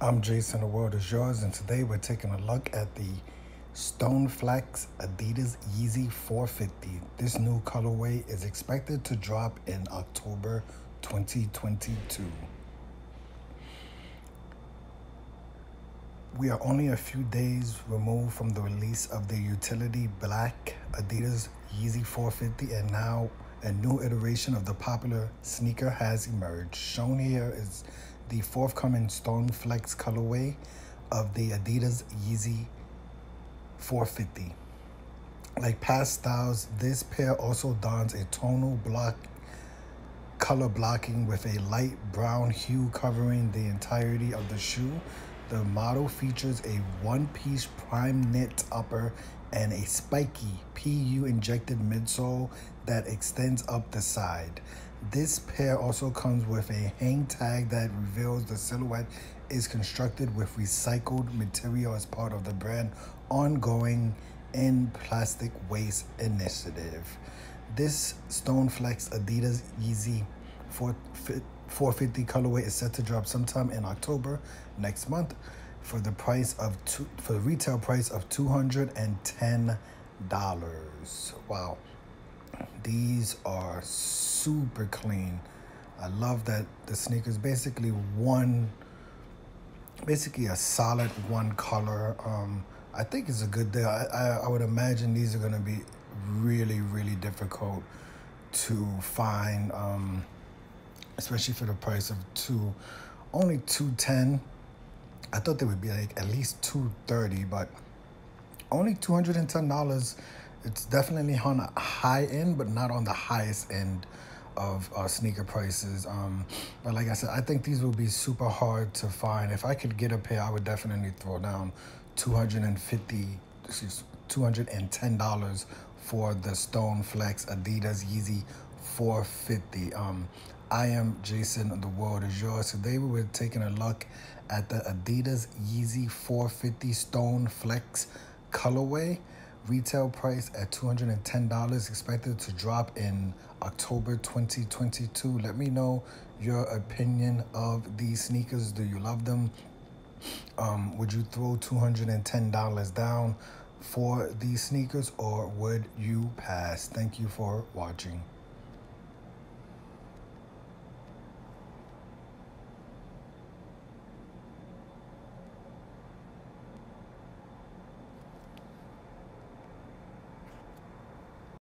I'm Jason, the world is yours, and today we're taking a look at the Stone Flax Adidas Yeezy 450. This new colorway is expected to drop in October 2022. We are only a few days removed from the release of the utility black Adidas Yeezy 450 and now a new iteration of the popular sneaker has emerged. Shown here is the forthcoming Stone Flax colorway of the Adidas Yeezy 450. Like past styles, this pair also dons a tonal block color blocking with a light brown hue covering the entirety of the shoe the model features a one-piece prime knit upper and a spiky PU injected midsole that extends up the side. This pair also comes with a hang tag that reveals the silhouette is constructed with recycled material as part of the brand ongoing End Plastic Waste initiative. This Stone Flax Adidas Yeezy 450 colorway is set to drop sometime in October next month for the price of two for the retail price of $210. Wow. These are super clean. I love that the sneakers basically one, basically a solid one color. Um, I think it's a good deal. I, I, I would imagine these are going to be really, really difficult to find, um, especially for the price of two, only 210. I thought they would be like at least 230, but only $210 it's definitely on a high end, but not on the highest end of uh, sneaker prices. Um, but like I said, I think these will be super hard to find. If I could get a pair, I would definitely throw down two hundred and fifty, excuse, two hundred and ten dollars for the Stone Flax Adidas Yeezy 450. Um, I am Jason. The world is yours. Today we were taking a look at the Adidas Yeezy 450 Stone Flax colorway. Retail price at $210. Expected to drop in October 2022. Let me know your opinion of these sneakers. Do you love them? Um, would you throw $210 down for these sneakers or would you pass? Thank you for watching.